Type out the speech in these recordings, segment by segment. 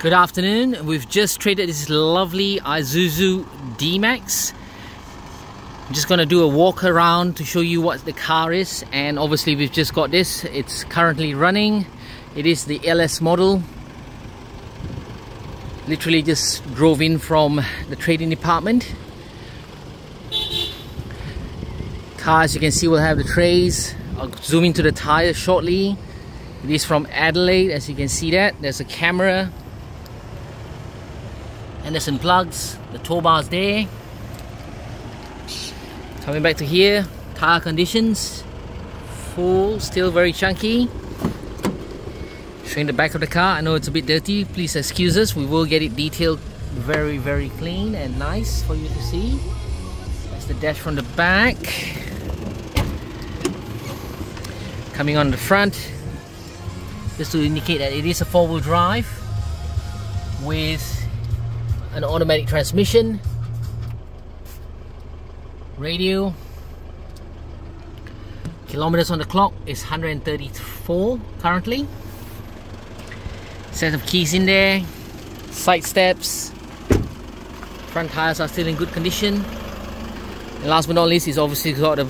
Good afternoon. We've just traded this lovely Isuzu D-Max. I'm just going to do a walk around to show you what the car is and obviously we've just got this. It's currently running. It is the LS model. Literally just drove in from the trading department. Car as you can see will have the trays. I'll zoom into the tires shortly. It is from Adelaide as you can see that. There's a camera Anderson plugs, the tow bars there. Coming back to here, tire conditions, full, still very chunky. Showing the back of the car, I know it's a bit dirty, please excuse us, we will get it detailed very very clean and nice for you to see. That's the dash from the back. Coming on the front, just to indicate that it is a four-wheel drive with an automatic transmission radio kilometers on the clock is 134 currently. Set of keys in there side steps front tires are still in good condition. And last but not least is obviously got a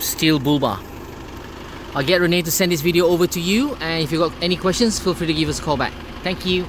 steel bull bar I'll get Renee to send this video over to you and if you've got any questions feel free to give us a call back. Thank you